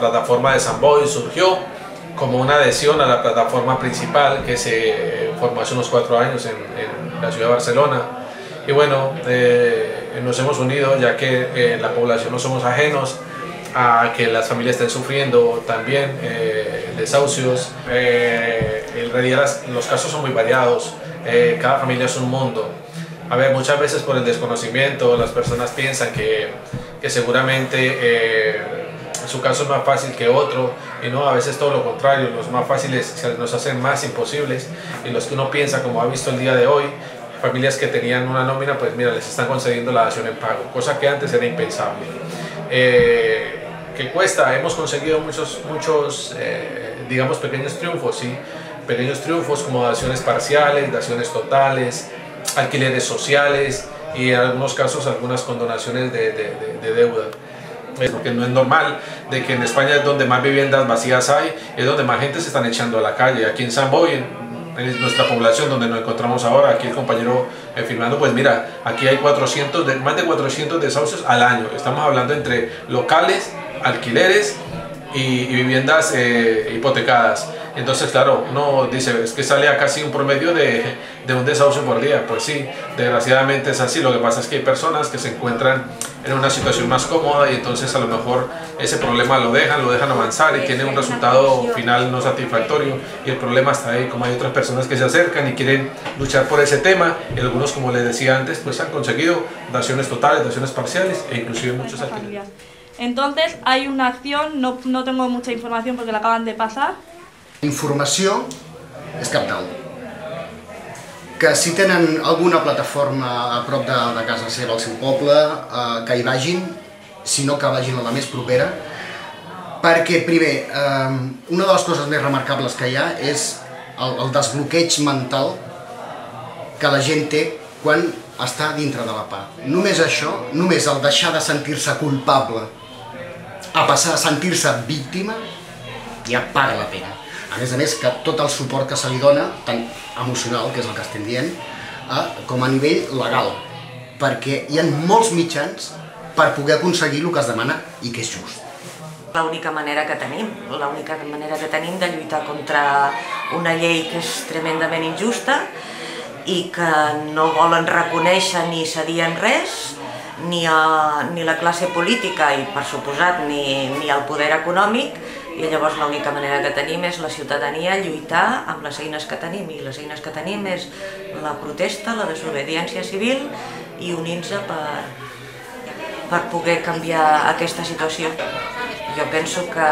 plataforma de Samboy surgió como una adhesión a la plataforma principal que se formó hace unos cuatro años en, en la ciudad de Barcelona. Y bueno, eh, nos hemos unido ya que en la población no somos ajenos a que las familias estén sufriendo también eh, desahucios. Eh, en realidad los casos son muy variados, eh, cada familia es un mundo. A ver, muchas veces por el desconocimiento las personas piensan que, que seguramente eh, su caso es más fácil que otro y no, a veces todo lo contrario, los más fáciles se nos hacen más imposibles y los que uno piensa, como ha visto el día de hoy, familias que tenían una nómina, pues mira, les están concediendo la dación en pago, cosa que antes era impensable. Eh, que cuesta, hemos conseguido muchos, muchos eh, digamos, pequeños triunfos, ¿sí? Pequeños triunfos como daciones parciales, daciones totales, alquileres sociales y en algunos casos algunas condonaciones de, de, de, de deuda. Porque no es normal de que en España es donde más viviendas vacías hay, es donde más gente se están echando a la calle. Aquí en San Boy, en nuestra población donde nos encontramos ahora, aquí el compañero eh, firmando, pues mira, aquí hay 400, de, más de 400 desahucios al año. Estamos hablando entre locales, alquileres y, y viviendas eh, hipotecadas. Entonces, claro, uno dice, es que sale a casi un promedio de, de, un desahucio por día. Pues sí, desgraciadamente es así. Lo que pasa es que hay personas que se encuentran en una situación más cómoda y entonces a lo mejor ese problema lo dejan, lo dejan avanzar y tiene un resultado final no satisfactorio y el problema está ahí. Como hay otras personas que se acercan y quieren luchar por ese tema y algunos, como les decía antes, pues han conseguido daciones totales, daciones parciales e inclusive muchos alquileres. Entonces hay una acción, no, no tengo mucha información porque la acaban de pasar, Informació és cap tal. Que si tenen alguna plataforma a prop de, de casa seva, al seu poble, eh, que hi vagin, si no que vagin a la més propera, perquè, primer, eh, una de les coses més remarcables que hi ha és el, el desbloqueig mental que la gent té quan està dintre de la pah. Només això, només el deixar de sentir-se culpable a passar a sentir-se víctima, ja paga la pena. A més a més, que tot el suport que se li dona, tant emocional, que és el que estem dient, com a nivell legal, perquè hi ha molts mitjans per poder aconseguir el que es demana i que és just. L'única manera que tenim, l'única manera que tenim de lluitar contra una llei que és tremendament injusta i que no volen reconèixer ni cedir en res, ni, a, ni la classe política i, per suposat, ni, ni el poder econòmic, i llavors l'única manera que tenim és la ciutadania lluitar amb les eines que tenim i les eines que tenim és la protesta, la desobediència civil i unir-nos per, per poder canviar aquesta situació. Jo penso que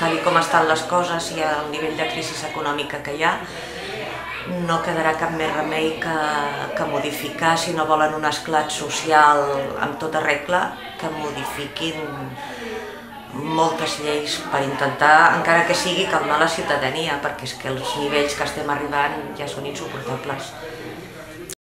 tal com estan les coses i el nivell de crisi econòmica que hi ha, no quedarà cap més remei que, que modificar, si no volen un esclat social amb tota regla, que modifiquin moltes lleis per intentar, encara que sigui, calmar la ciutadania, perquè és que els nivells que estem arribant ja són insuportables.